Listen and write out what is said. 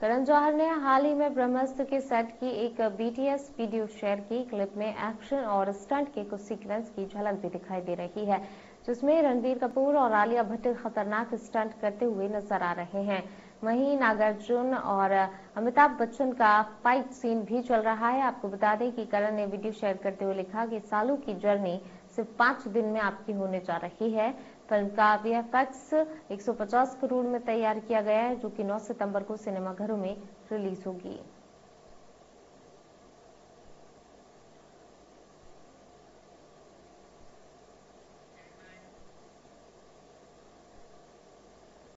करण जौहर ने हाल ही में ब्रह्मास्त्र के सेट की एक बीटीएस वीडियो शेयर की। क्लिप में एक्शन और स्टंट के कुछ सीक्वेंस की झलक भी दिखाई दे रही है, जिसमें रणबीर कपूर और आलिया भट्ट खतरनाक स्टंट करते हुए नज़र आ रहे हैं। वहीं नागार्जुन और अमिताभ बच्चन का फाइट सीन भी चल रहा है। आपको बता दें कि करण ने वीडियो शेयर करते हुए लिखा कि सालू की जर्नी सिर्फ़ पाँच दिन में आपकी होने जा रही है। फ़िल्म का वी एफ़ एक्स एक करोड़ में तैयार किया गया है, जो कि 9 सितंबर को सिनेमाघरों में रिलीज़ होगी।